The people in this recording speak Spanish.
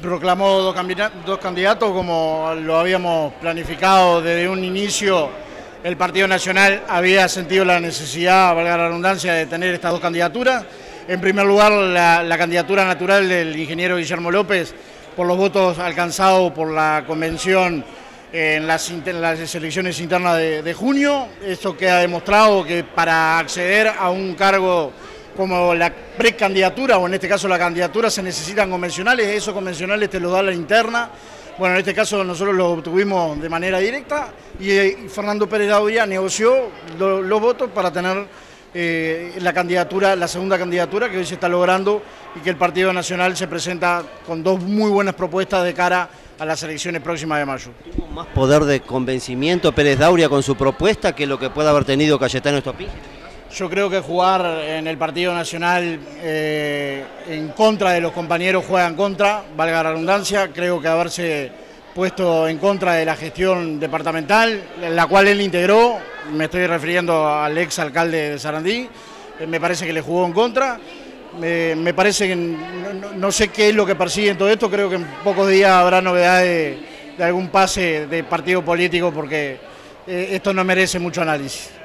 Proclamó dos, candidatos como lo habíamos planificado desde un inicio. El Partido Nacional había sentido la necesidad, valga la redundancia, de tener estas dos candidaturas. En primer lugar, la, candidatura natural del ingeniero Guillermo López por los votos alcanzados por la convención en las, elecciones internas de, de junio. Esto queda demostrado que para acceder a un cargo como la precandidatura, o en este caso la candidatura, se necesitan convencionales, esos convencionales te los da la interna. Bueno, en este caso nosotros lo obtuvimos de manera directa y, eh, Fernando Pérez Dauria negoció los votos para tener eh, la candidatura, la segunda candidatura que hoy se está logrando y que el Partido Nacional se presenta con dos muy buenas propuestas de cara a las elecciones próximas de mayo. ¿Tuvo más poder de convencimiento Pérez Dauria con su propuesta que lo que pueda haber tenido Cayetano Estopín? Yo creo que jugar en el Partido Nacional eh, en contra de los compañeros juega en contra, valga la redundancia, creo que haberse puesto en contra de la gestión departamental, en la cual él integró, me estoy refiriendo al ex alcalde de Sarandí, eh, me parece que le jugó en contra, me parece que no, sé qué es lo que persigue en todo esto, creo que en pocos días habrá novedades de, algún pase de partido político porque eh, esto no merece mucho análisis.